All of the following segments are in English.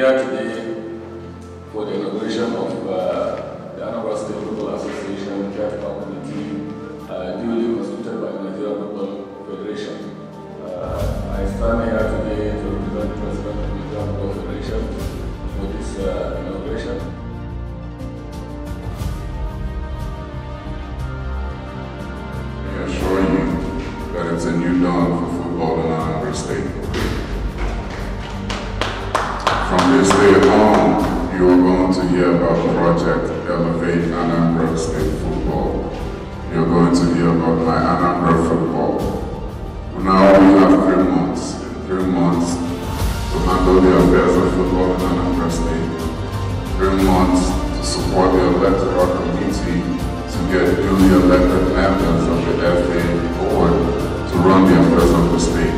here today for the inauguration of uh, the Anambra State Local Association Capital Committee, uh, newly constituted by This day on, you are going to hear about Project Elevate Anambra State Football. You're going to hear about my Anambra football. Now we have three months, three months to handle the affairs of football in Anambra State. Three months to support the electoral committee to get newly elected members of the FA board to run the affairs of the state.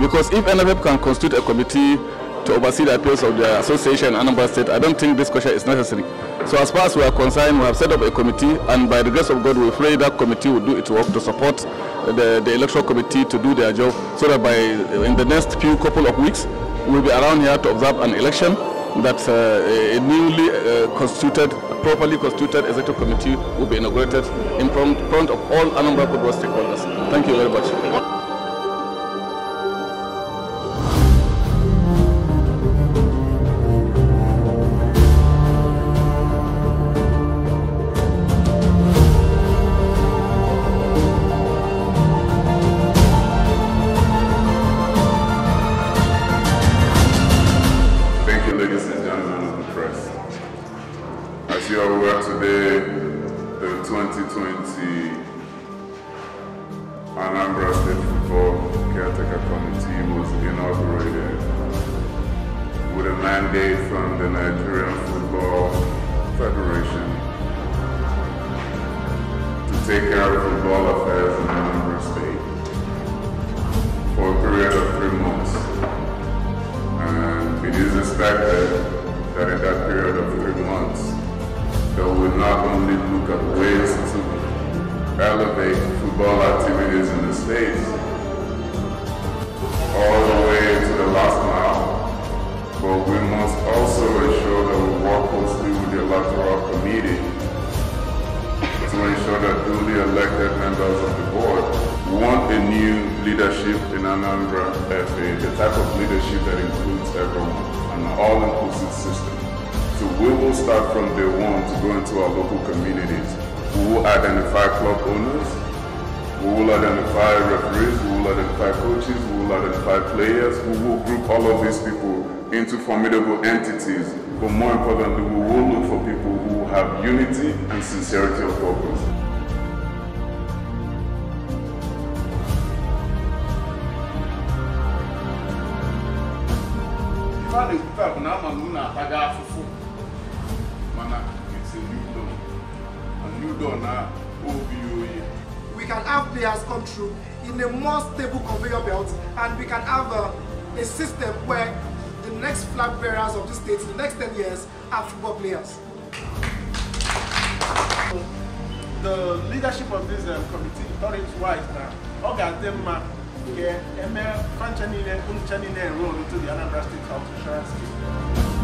Because if NFF can constitute a committee to oversee the affairs of the association in Anambra State, I don't think this question is necessary. So as far as we are concerned, we have set up a committee, and by the grace of God, we pray that committee will do its work to support the, the electoral committee to do their job, so that by in the next few couple of weeks, we'll be around here to observe an election that uh, a newly uh, constituted, properly constituted executive committee will be inaugurated in front, front of all Anambra football stakeholders. Thank you very much. 2020 Anambra State Football Caretaker Committee was inaugurated with a mandate from the Nigerian Football Federation to take care of football affairs in Anambra State for a period of three months. And it is expected that in that not only look at ways to elevate football activities in the States all the way to the last mile, but we must also ensure that we work closely with the electoral committee to ensure that duly elected members of the board want a new leadership in Anambra FA, the type of leadership that includes everyone, an all-inclusive system. So we will start from day one to go into our local communities. We will identify club owners, we will identify referees, we will identify coaches, we will identify players, we will group all of these people into formidable entities. But more importantly, we will look for people who have unity and sincerity of purpose. We can have players come through in a more stable conveyor belt and we can have a, a system where the next flag bearers of the state in the next 10 years are football players. the leadership of this um, committee thought it wise na ọ ga-adị mma ka eme fancha niile ncha niile enroll into the Anambra State Health Insurance Scheme